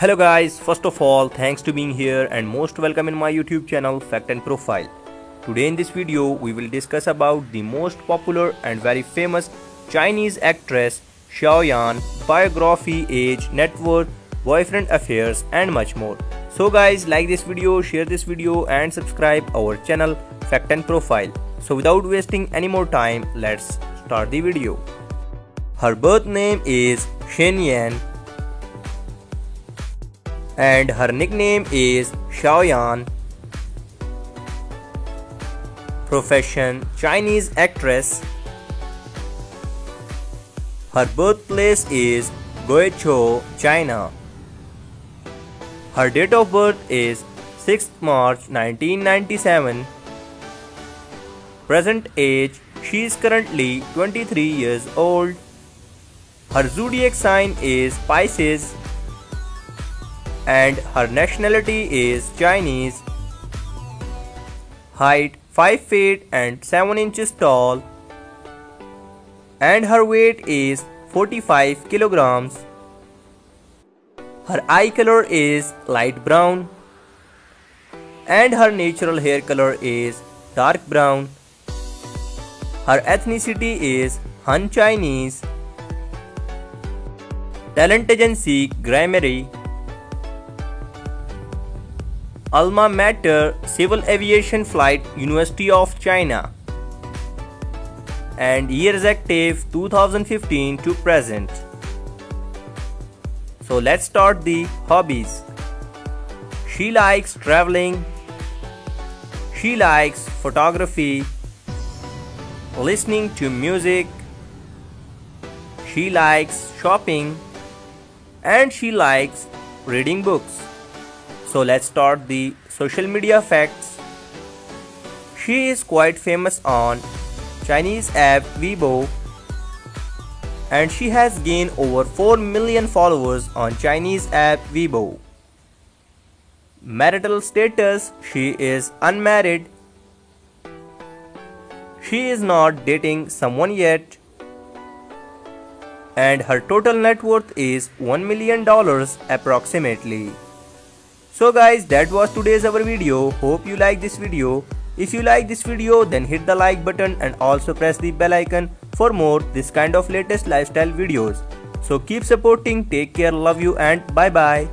Hello guys, first of all, thanks to being here and most welcome in my YouTube channel Fact and Profile. Today in this video, we will discuss about the most popular and very famous Chinese actress Xiao Yan, biography, age, net worth, boyfriend affairs and much more. So guys, like this video, share this video and subscribe our channel Fact and Profile. So without wasting any more time, let's start the video. Her birth name is Shen Yan and her nickname is Xiaoyan. Profession Chinese actress. Her birthplace is Guizhou, China. Her date of birth is 6th March 1997. Present age she is currently 23 years old. Her zodiac sign is Pisces and her nationality is Chinese. Height 5 feet and 7 inches tall and her weight is 45 kilograms. Her eye color is light brown and her natural hair color is dark brown. Her ethnicity is Han Chinese. Talent agency Grammarly Alma Mater Civil Aviation Flight University of China and years active 2015 to present. So let's start the hobbies. She likes traveling. She likes photography, listening to music. She likes shopping and she likes reading books. So let's start the social media facts. She is quite famous on Chinese app Weibo and she has gained over 4 million followers on Chinese app Weibo. Marital status She is unmarried. She is not dating someone yet. And her total net worth is $1 million approximately. So guys that was today's our video. Hope you like this video. If you like this video then hit the like button and also press the bell icon for more this kind of latest lifestyle videos. So keep supporting, take care, love you and bye bye.